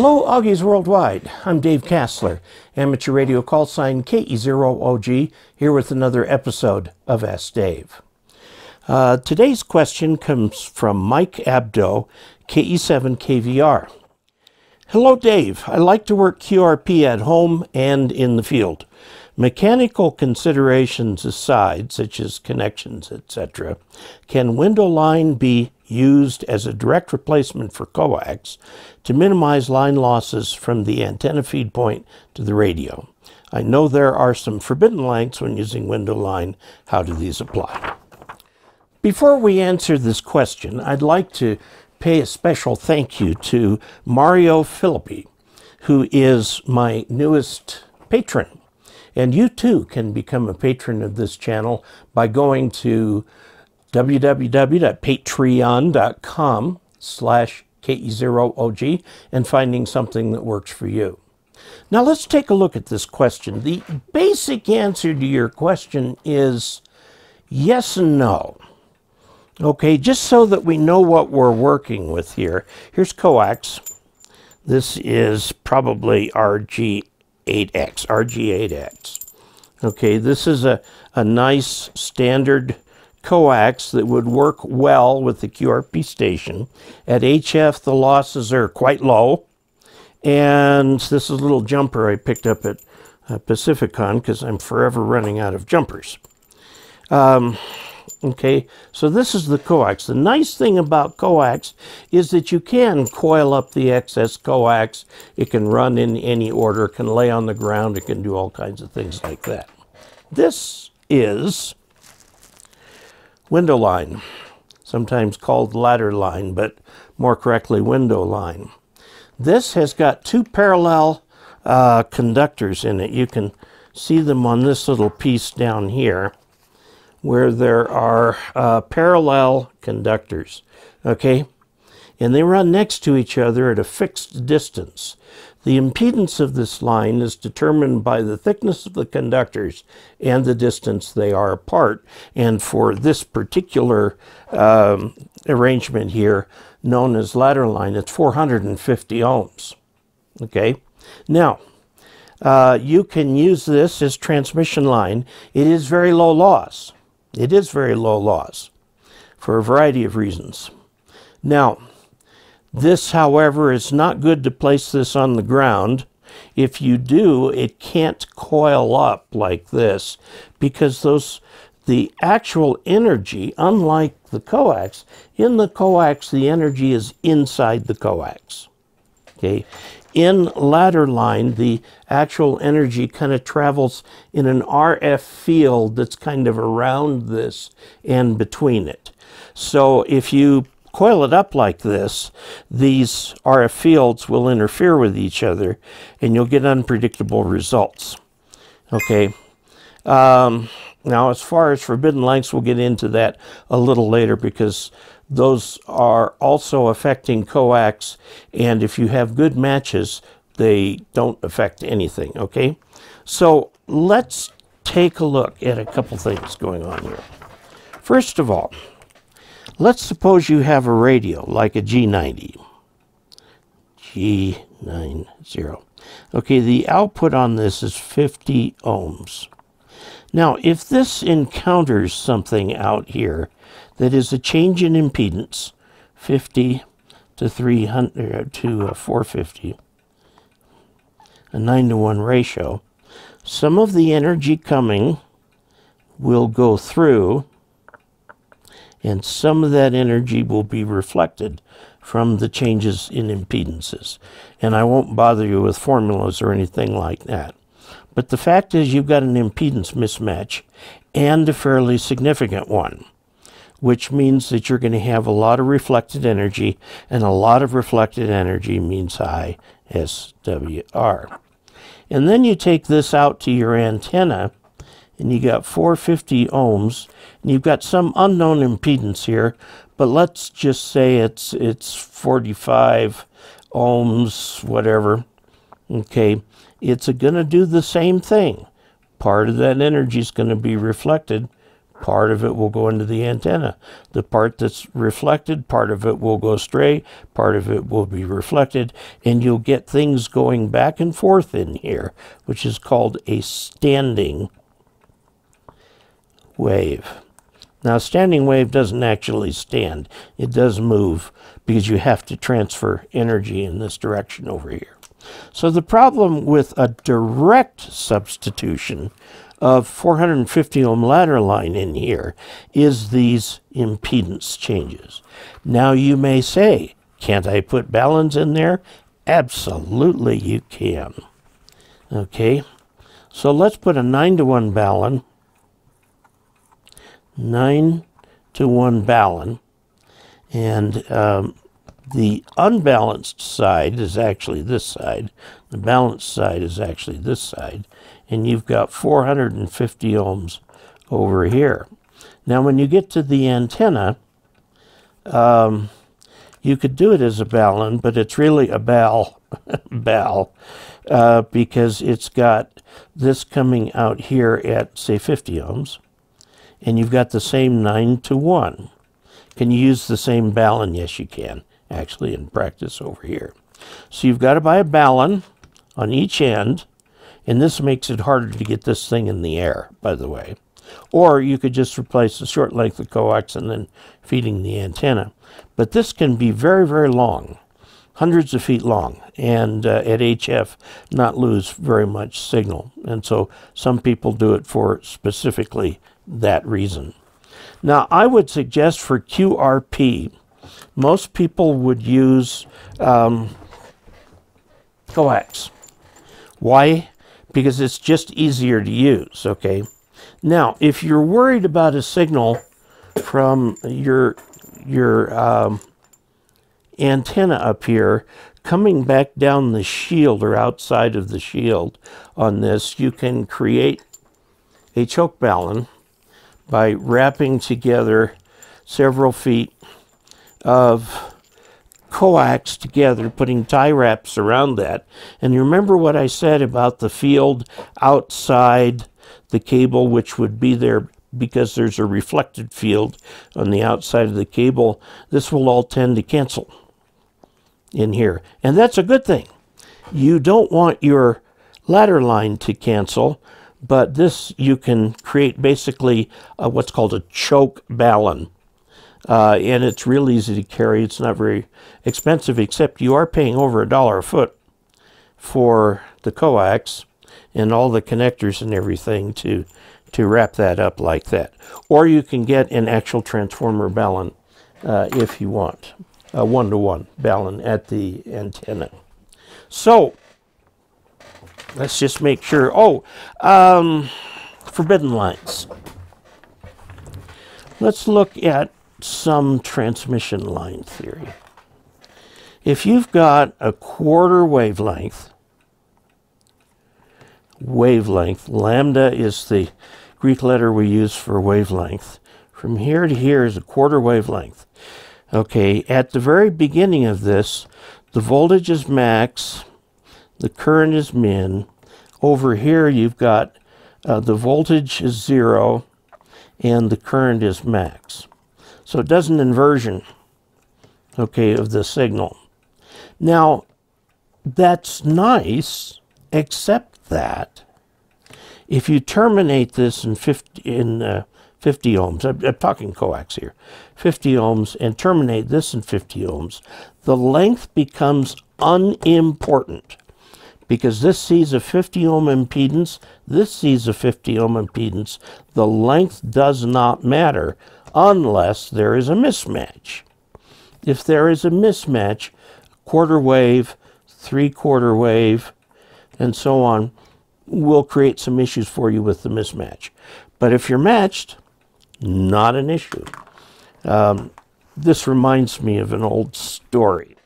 Hello, Augies Worldwide. I'm Dave Casler, amateur radio call sign KE0OG, here with another episode of Ask Dave. Uh, today's question comes from Mike Abdo, KE7KVR. Hello, Dave. I like to work QRP at home and in the field. Mechanical considerations aside, such as connections, etc., can window line be used as a direct replacement for coax to minimize line losses from the antenna feed point to the radio? I know there are some forbidden lengths when using window line. How do these apply? Before we answer this question, I'd like to pay a special thank you to Mario Filippi, who is my newest patron. And you too can become a patron of this channel by going to www.patreon.com slash KE0OG and finding something that works for you. Now let's take a look at this question. The basic answer to your question is yes and no. Okay, just so that we know what we're working with here. Here's coax. This is probably RG 8X, RG8X. Okay, this is a, a nice standard coax that would work well with the QRP station. At HF, the losses are quite low. And this is a little jumper I picked up at uh, Pacificon because I'm forever running out of jumpers. Um, Okay, so this is the coax. The nice thing about coax is that you can coil up the excess coax. It can run in any order, can lay on the ground, it can do all kinds of things like that. This is window line, sometimes called ladder line, but more correctly window line. This has got two parallel uh, conductors in it. You can see them on this little piece down here where there are uh, parallel conductors, okay? And they run next to each other at a fixed distance. The impedance of this line is determined by the thickness of the conductors and the distance they are apart. And for this particular um, arrangement here, known as ladder line, it's 450 ohms. Okay? Now, uh, you can use this as transmission line. It is very low loss. It is very low loss for a variety of reasons. Now, this, however, is not good to place this on the ground. If you do, it can't coil up like this because those the actual energy, unlike the coax, in the coax, the energy is inside the coax. Okay, in ladder line, the actual energy kind of travels in an RF field that's kind of around this and between it. So if you coil it up like this, these RF fields will interfere with each other and you'll get unpredictable results. Okay. Um, now, as far as forbidden lengths, we'll get into that a little later because those are also affecting coax. And if you have good matches, they don't affect anything, okay? So let's take a look at a couple things going on here. First of all, let's suppose you have a radio like a G90. G90. Okay, the output on this is 50 ohms. Now, if this encounters something out here that is a change in impedance, 50 to 300 uh, to uh, 450, a 9 to 1 ratio, some of the energy coming will go through and some of that energy will be reflected from the changes in impedances. And I won't bother you with formulas or anything like that. But the fact is you've got an impedance mismatch and a fairly significant one which means that you're going to have a lot of reflected energy, and a lot of reflected energy means high SWR. And then you take this out to your antenna, and you got 450 ohms, and you've got some unknown impedance here, but let's just say it's it's 45 ohms, whatever. Okay, it's going to do the same thing. Part of that energy is going to be reflected, part of it will go into the antenna. The part that's reflected, part of it will go stray, part of it will be reflected, and you'll get things going back and forth in here, which is called a standing wave. Now, standing wave doesn't actually stand. It does move because you have to transfer energy in this direction over here. So the problem with a direct substitution of 450 ohm ladder line in here is these impedance changes. Now you may say, can't I put balun in there? Absolutely you can. Okay, so let's put a 9 to 1 balun, 9 to 1 balun, and um, the unbalanced side is actually this side. The balanced side is actually this side and you've got 450 ohms over here. Now, when you get to the antenna, um, you could do it as a balun, but it's really a bal, bal, uh, because it's got this coming out here at, say, 50 ohms, and you've got the same 9 to 1. Can you use the same balun? Yes, you can, actually, in practice over here. So you've got to buy a balun on each end, and this makes it harder to get this thing in the air, by the way. Or you could just replace the short length of coax and then feeding the antenna. But this can be very, very long, hundreds of feet long, and uh, at HF not lose very much signal. And so some people do it for specifically that reason. Now, I would suggest for QRP, most people would use um, coax. Why? because it's just easier to use, okay? Now, if you're worried about a signal from your, your um, antenna up here coming back down the shield or outside of the shield on this, you can create a choke balun by wrapping together several feet of coax together, putting tie wraps around that. And you remember what I said about the field outside the cable, which would be there because there's a reflected field on the outside of the cable. This will all tend to cancel in here. And that's a good thing. You don't want your ladder line to cancel, but this you can create basically what's called a choke balun. Uh, and it's real easy to carry. It's not very expensive, except you are paying over a dollar a foot for the coax and all the connectors and everything to to wrap that up like that. Or you can get an actual transformer balun uh, if you want, a one-to-one -one balun at the antenna. So let's just make sure. Oh, um, forbidden lines. Let's look at some transmission line theory. If you've got a quarter wavelength, wavelength, lambda is the Greek letter we use for wavelength. From here to here is a quarter wavelength. Okay, at the very beginning of this, the voltage is max, the current is min. Over here, you've got uh, the voltage is zero, and the current is max. So it does an inversion, okay, of the signal. Now, that's nice, except that if you terminate this in 50, in, uh, 50 ohms, I'm, I'm talking coax here, 50 ohms, and terminate this in 50 ohms, the length becomes unimportant because this sees a 50 ohm impedance, this sees a 50 ohm impedance. The length does not matter unless there is a mismatch. If there is a mismatch, quarter wave, three quarter wave, and so on, will create some issues for you with the mismatch. But if you're matched, not an issue. Um, this reminds me of an old story.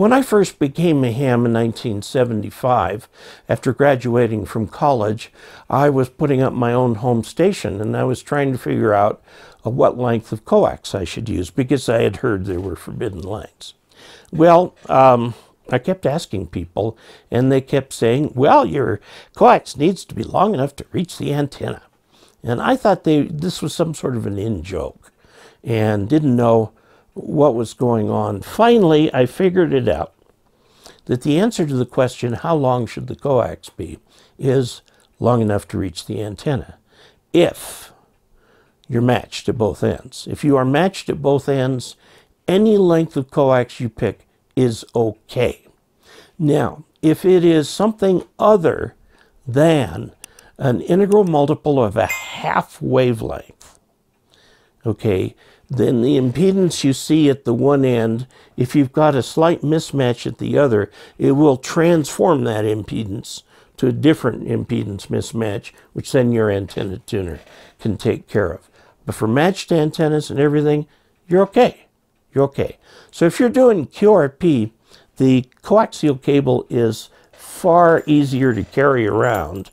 When I first became a ham in 1975, after graduating from college, I was putting up my own home station and I was trying to figure out uh, what length of coax I should use because I had heard there were forbidden lengths. Well, um, I kept asking people, and they kept saying, well, your coax needs to be long enough to reach the antenna. And I thought they this was some sort of an in joke and didn't know what was going on. Finally, I figured it out that the answer to the question, how long should the coax be, is long enough to reach the antenna. If you're matched at both ends. If you are matched at both ends, any length of coax you pick is okay. Now, if it is something other than an integral multiple of a half wavelength, okay, then the impedance you see at the one end, if you've got a slight mismatch at the other, it will transform that impedance to a different impedance mismatch, which then your antenna tuner can take care of. But for matched antennas and everything, you're okay. You're okay. So if you're doing QRP, the coaxial cable is far easier to carry around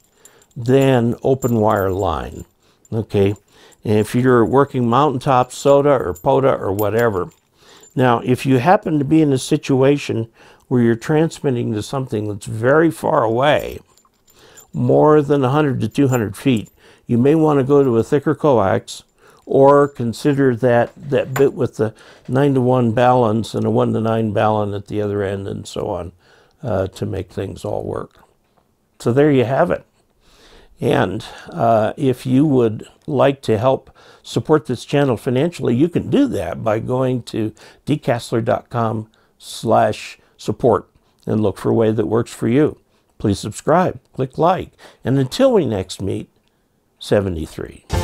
than open wire line. Okay, and if you're working mountaintop SOTA or POTA or whatever. Now, if you happen to be in a situation where you're transmitting to something that's very far away, more than 100 to 200 feet, you may want to go to a thicker coax or consider that, that bit with the 9 to 1 balance and a 1 to 9 balance at the other end and so on uh, to make things all work. So there you have it. And uh, if you would like to help support this channel financially, you can do that by going to dcasler.com slash support and look for a way that works for you. Please subscribe, click like, and until we next meet, 73.